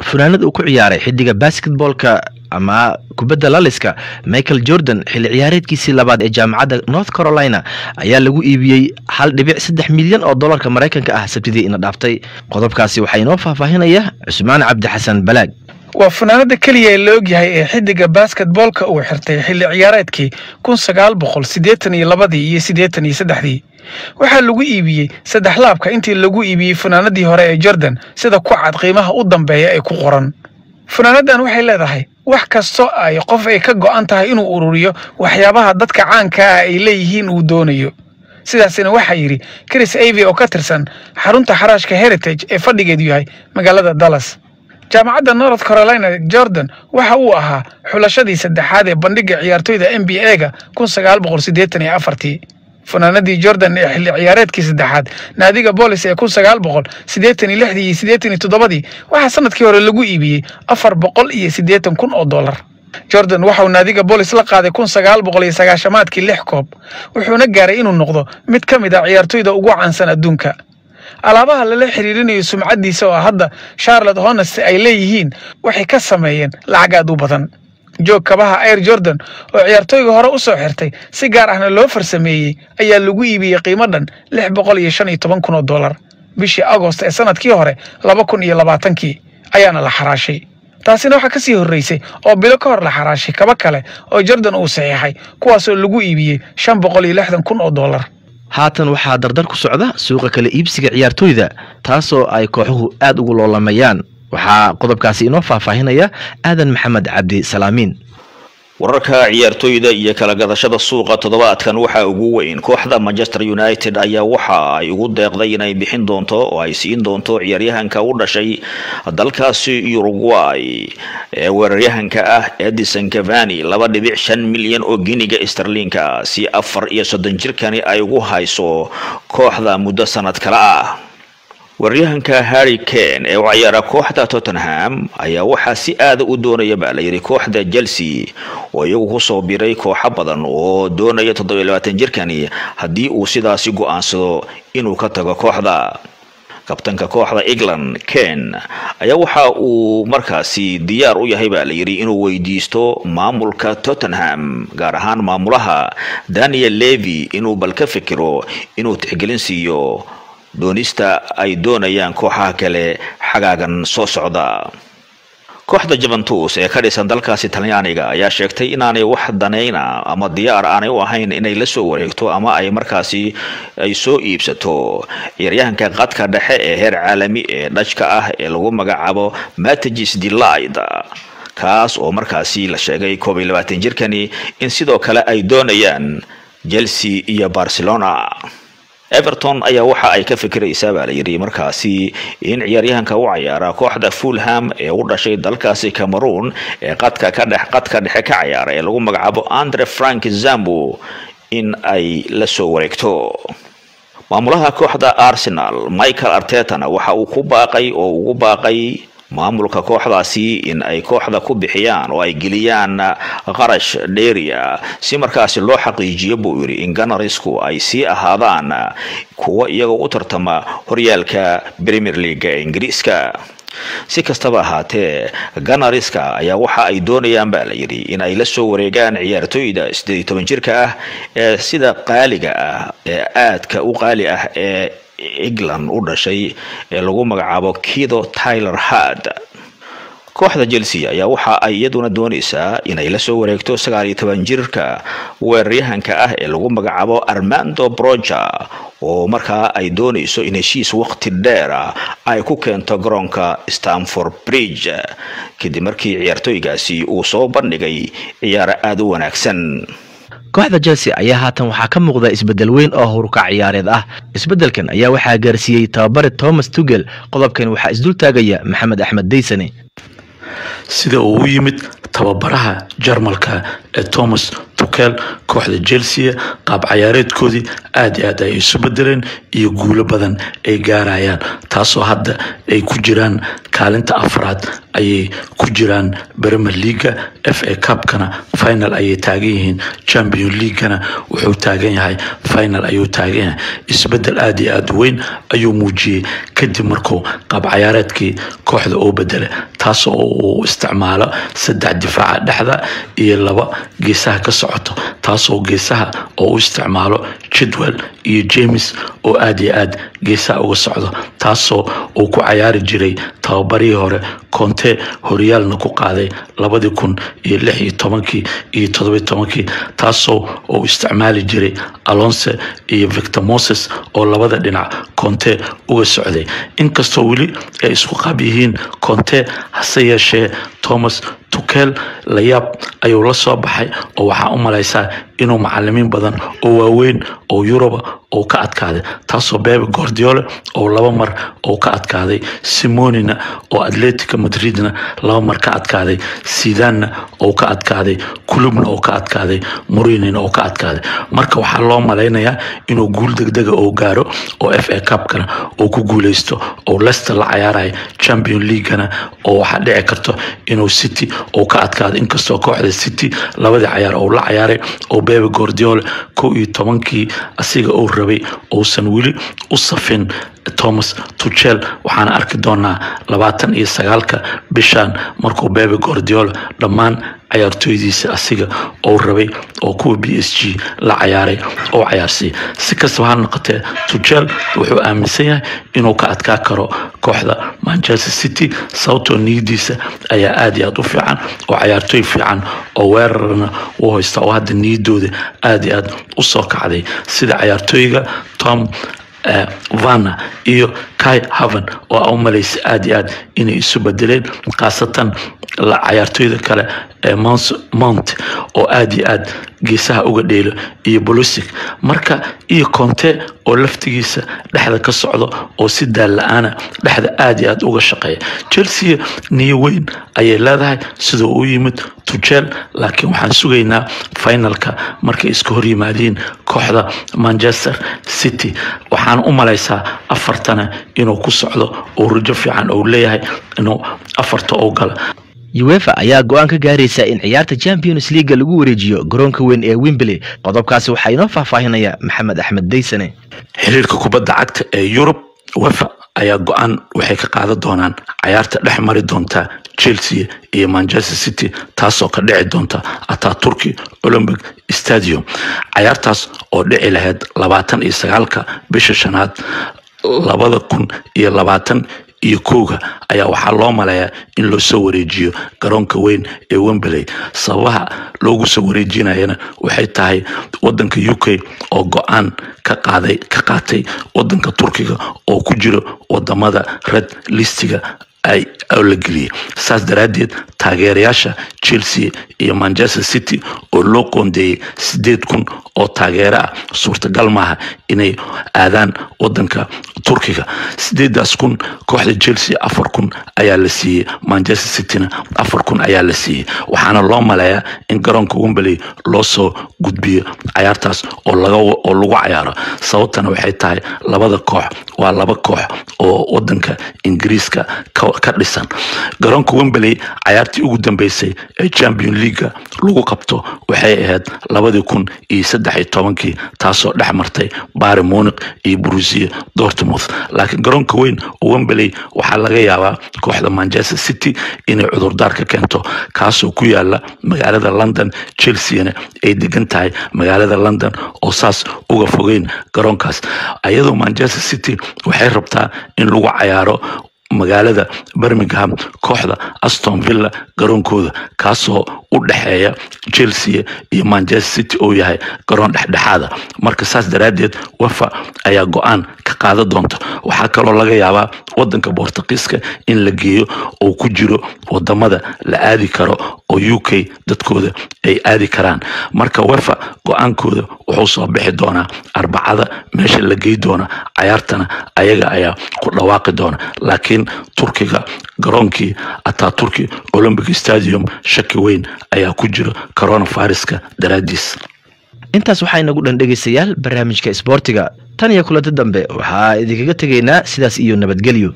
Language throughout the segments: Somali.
funaanad uu ku ciyaaray xidiga basketboolka ama kubadda laliska michael jordan xilli ciyaareedkiisii labaad ee jaamacadda north carolina ayaa lagu iibiyey hal dhibic saddex milyan oo dollarka maraykanka ah sabtidii ina dhaaftay. Qodobkaasi waxaa inoo faahfaahinaya cusmaan cabdixasan balaag waa funaanada keliya ee la ogyahay ee xidiga basketboolka uu xirtay xilli ciyaareedkii kun sagaal boqol siddeetan iyo labadii iyo siddeetan iyo saddexdii. Waxaa lagu iibiyey saddex laabka intii lagu iibiyey funaanadii hore ee jordan sida ku cad qiimaha u dambeeya ee ku qoran. Funaanadan waxay leedahay wax kastoo ay qof ay ka go'an tahay inuu ururiyo waxyaabaha dadka caanka ah ay leeyihiin uu doonayo. Sidaasina waxaa yidhi chris avy oo ka tirsan xarunta xaraashka heritage ee fadhigeedu yahay magaalada dallas jaamacadda north carolina jordan waxa uu ahaa xulashadii saddexaad ee bandhigga ciyaartoyda n b a-ga kun sagaal boqol siddeetan iyo afartii. Funaanadii jordan ee xilli ciyaareedkii saddexaad naadiga boolis ee kun sagaal boqol siddeetan iyo lixdii iyo siddeetan iyo toddobadii waxaa sannadkii hore lagu iibiyey afar boqol iyo siddeetan kun oo dollar. Jordan waxauu naadiga boolis la qaaday kun sagaal boqol iyo sagaashamaadkii lix koob wuxuuna gaaray inuu noqdo mid ka mid ah ciyaartoyda ugu caansan adduunka alaabaha lala xiriirinayo sumcaddiisa oo hadda charlotte honest ay leeyihiin waxay ka sameeyeen lacag aad u badan. Joog kabaha air jordan oo ciyaartooyga hore u soo xirtay si gaar ahna loo farsameeyey ayaa lagu iibiyey qiimo dhan lix boqol iyo shan iyo toban kun oo dollar. Bishii agost ee sannadkii hore laba kun iyo labaatankii ayaana la xaraashay. Taasina waxaa ka sii horreysay oo bilo ka hor la xaraashay kaba kale oo jordan uu saxiixay kuwaasoo lagu iibiyey shan boqol iyo lixdan kun oo dollar haatan waxaa dardar ku socda suuqa kala iibsiga ciyaartoyda taasoo ay kooxuhu aad ugu loolamayaan waxaa qodobkaasi inoo faahfaahinaya aadan maxamed cabdi salaamiin wararka ciyaartooyda iyo kala gadashada suuqa toddobaadkan waxaa ugu weyn. Kooxda manchester united ayaa waxa ay ugu deeqday inay bixin doonto oo ay siin doonto ciyaaryahanka u dhashay dalkaasi uruguay. Ee weeraryahanka ah edison cavani laba dhibic shan milyan oo giniga starliinka si afar iyo soddon jirkani ay ugu hayso kooxda muddo sanad kale ah waryahanka harry kane ee u ciyaara kooxda tottenham ayaa waxaa si aada u doonaya baa layidhi kooxda chelsea oo iyagu ku soo biray kooxo badan oo doonaya toddobiyo labaatan jirkani haddii uu sidaasi go'aansado inuu ka tago kooxda. Kabtanka kooxda england ken ayaa waxa uu markaasi diyaar u yahay baa layidhi inuu weydiisto maamulka tottenham gaar ahaan maamulaha daniel levy inuu bal ka fikiro inuu tixgelin siiyo doonista ay doonayaan kooxaha kale xagaagan soo socda. Kooxda juventus ee ka dhisan dalkaasi talyaaniga ayaa sheegtay inaanay wax danayna ama diyaar aanay u ahayn inay la soo wareegto ama ay markaasi ay soo iibsato. Ciyaaryahanka qadka dhexe ee heer caalami ee dhajka ah ee lagu magacaabo matagis delight kaas oo markaasi la sheegay koob iyo labaatan jirkani in sidoo kale ay doonayaan chelsea iyo barcelona everton ayaa waxa ay ka fikiraysaa baa layidhi markaasi in ciyaaryahanka u cayaara kooxda fulham ee u dhashay dalkaasi cameroon ee qadka ka dhex qadka dhexe ka cayaara ee lagu magacaabo andre frank zambo in ay la soo wareegto. Maamulaha kooxda arsenal michael artetana waxa uu ku baaqay oo ugu baaqay maamulka kooxdaasi in ay kooxda ku bixiyaan oo ay geliyaan qarash dheria si markaasi loo xaqiijiyo buu yidhi in ganarisku ay sii ahaadaan kuwa iyagoo u tartama horyaalka premier leaga ee ingiriiska. Si kastaba ahaatee ganariska ayaa waxa ay doonayaan baa la yidhi in ay la soo wareegaan ciyaartooyda siddeed iyo toban jirka ah ee sida qaaliga ah ee aadka u qaali ah ee england u dhashay ee lagu magacaabo kido tyler hard kooxda chelsea ayaa waxa ay iyaduna doonaysaa inay la soo wareegto sagaal iyo toban jirka weeraryahanka ah ee lagu magacaabo armando broja oo markaa ay doonayso in heshiis waqti dheer ah ay ku keento garoonka stamford bridge. Kadib markii ciyaartooygaasi uu soo bandhigay ciyaaro aada u wanaagsan kooxda chelsea ayaa haatan waxaa ka muuqda isbeddel weyn oo hurka ciyaareed ah. Isbeddelkan ayaa waxaa gaarsiiyey tababare thomas tugel qodobkan waxaa isdultaagaya maxamed axmed daysane sida uu u yimid tababaraha jarmalka ee thomas tukel kooxda chelsea qaab cayaareedkoodii aad iyo aad ay isu bedeleen iyo guulo badan ay gaarayaan. Taasoo hadda ay ku jiraan kaalinta afraad ayay ku jiraan bremer leaga f a cupkana. Final ayay taagan yihiin. Champion leaguana wuxuu taagan yahay. Final ayuu taagan yahay. Isbedel aad iyo aad weyn ayuu muujiyey. Kadib markuu qaab cayaareedkii kooxda oo bedela taasoo uu isticmaalo saddex difaaca dhexda iyo laba geesaha ka socoto taasoo geesaha oo u isticmaalo jadwell iyo james oo aad iyo aad geesaha uga socdo taasoo uu ku cayaari jiray tababarihii hore conte horyaalna ku qaaday labadii kun iyo lix iyo tobankii iyo todobiy tobankii taasoo uu isticmaali jiray alonse iyo victor moses oo labada dhinac conte uga socday. Inkastoo weli ay isku qaab yihiin conte hase yeeshee thomas tukel layaab ayuu la soo baxay oo waxaa u malaysaa inuu macalimiin badan oo waaweyn oo yuruba uu ka adkaaday taasoo bebe gordiole oo laba mar uu ka adkaaday simonina oo atletica madridna laba mar ka adkaaday sidanna oo ka adkaaday kulubna oo ka adkaaday murinina oo ka adkaaday. Marka waxaa loo malaynayaa inuu guul degdega oo gaaro oo f a cupkana uu ku guuleysto oo lester la cayaaraya champion leaguana oo waxaa dhici karto inuu city uu ka adkaado inkastoo kooxda city labadii cayaar oo la cayaaray oo bebe gordiole kow iyo tobankii asiga uu rabay uusan weli u safin thomas tuchel waxaana arki doonaa labaatan iyo sagaalka bishan markuu bebe gordiole dhammaan cayaartooydiisa asiga oo rabay oo kuwa b s g la cayaaray oo cayaarsiiya si kastaba ha noqotee tuchel wuxuu aaminsan yahay inuu ka adkaa karo kooxda manchester city. Sababtoo niyadiisa ayaa aad iyo aad u fiican oo cayaartooy fiican oo weerarna u haysta oo hadda niyadooda aad iyo aad u soo kacday. Sida cayaartooyga tom vana. Iyo kai haven oo a u malaysa aad iyo aad inay isu bedeleen khaasatan cayaartooyda kale ee mount oo aad iyo aad geesaha uga dheelo iyo bolosic marka iyo conte oo laftigiisa dhexda ka socdo oo si daal la'aana dhexda aad iyo aad uga shaqeeya. Chelsea niyo weyn ayay leedahay sidoo u yimid tuchel laakiin waxaan sugaynaa finalka markay iska hor yimaadiin kooxda manchester city. Waxaan u malaysaa afartana inuu ku socdo oo rajo fiican ou leeyahay inuu afarta oo gala uefa ayaa go'aan ka gaaraysa in ciyaarta champions leaga lagu wareejiyo garoonka weyn ee wembley. Qodobkaasi waxaa inoo faahfaahinaya maxamed axmed daysane xiriirka kubadda cagta ee yurub wefa ayaa go'aan waxay ka qaadan doonaan cayaarta dhex mari doonta chelsea iyo manchester city taasoo ka dhici doonta ataturki olympic stadium. Cayaartaas oo dhici lahayd labaatan iyo sagaalka bisha shanaad labada kun iyo labaatan iyo kowga ayaa waxaa loo maleeyaa in loo soo wareejiyo garoonka weyn ee wembley. Sababaha loogu soo wareejinayana waxay tahay wadanka u k oo go'aan ka qaaday ka qaatay wadanka turkiga oo ku jiro waddamada red listiga ay la geliyey saas daraaddeed taageerayaasha chelsea iyo manchester city oo loo qoondeeyey sideed kun oo taageero ah suurtagal maaha inay aadaan wadanka turkiga. Sideedaas kun kooxda chelsea afar kun ayaa la siiyey manchester cityna afar kun ayaa la siiyey waxaana loo maleeyaa in garoonka wembley loo soo gudbiyo cayaartaas oo lagu cayaaro. Sababtana waxay tahay labada koox waa laba koox oo wadanka ingiriiska ka dhisan. Garoonka wembley cayaartii ugu dambeysay ee champion leaga lagu qabto waxay ahayd labadii kun iyo saddex iyo tobankii taasoo dhex martay bari munic iyo brusia dortmouth laakiin garoonka weyn oo wembley waxaa laga yaabaa kooxda manchester city inay cudurdaar ka keento kaasoo ku yaalla magaalada london chelseana ay degan tahay magaalada london oo saas uga fogeyn garoonkaas. Ayadoo manchester city waxay rabtaa in lagu cayaaro magaalada birmingham kooxda aston villa garoonkooda kaasoo u dhexeeya chelsea iyo manchester city oo yahay garoon dhexdhexaada marka saas daraaddeed wafa ayaa go'aan ka qaadan doonta. Waxaa kaloo laga yaabaa wadanka bortuqiiska in la geeyo oo ku jiro waddamada la aadi karo oo u k dadkooda ay aadi karaan. Marka wefa go'aankooda wuxuu soo bixi doonaa arbacada meesha la gey doona cayaartana ayaga ayaa ku dhawaaqi doona. Laakiin turkiga garoonkii ataturki olympic stadium shaki weyn ayaa ku jira coronaviruska daraadiis intaas waxaa inagu dhan dhegaystayaal barnaamijka isboortiga tan iyo kulanti dambe waxaa idinkaga tegaynaa sidaas iyo nabadgelyo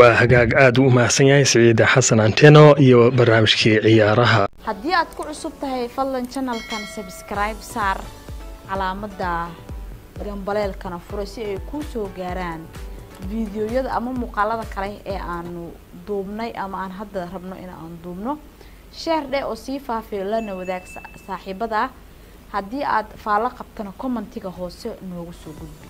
waa hagaag aad u umahadsan yahay siciide xasan anteno iyo barnaamijkii ciyaaraha. Haddii aad ku cusub tahay fadlan janalkan sabskribe saar calaamadda gambaleelkana fura si ay kuu soo gaaraan fiidiyoyada ama muuqaalada kale ee aanu duubnay ama aan hadda rabno in aan duubno. Sheer dheh oo sii faafiyo lana wadaag saaxiibada. Haddii aad faallo qabtana commentiga hoose noogu soo gudbi